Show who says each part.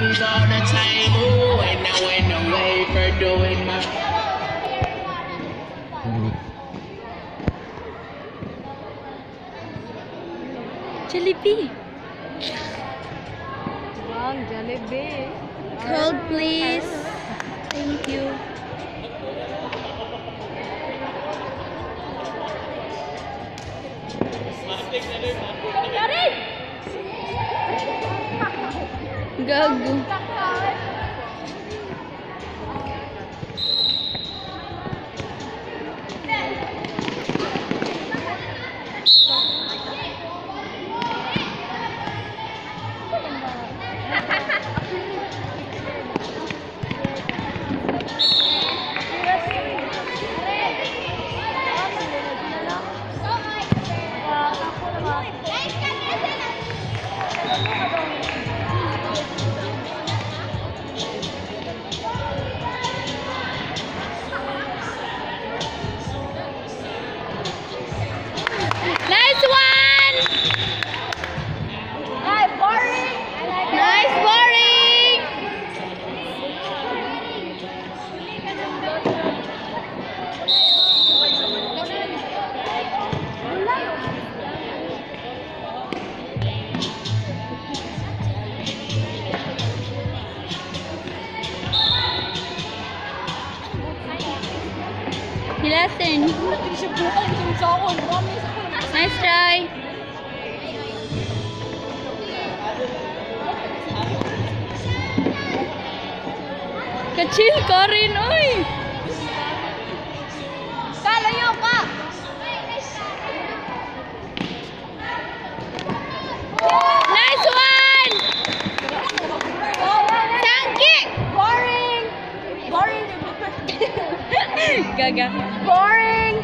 Speaker 1: movies all the time. Ooh, and I went away for doing my.
Speaker 2: Jollibee.
Speaker 3: Wow, Jollibee.
Speaker 2: Cold, please. Thank you. Gago. lesson. Nice try. Kecil
Speaker 3: Karin, oi.
Speaker 2: Gaga.
Speaker 3: Boring.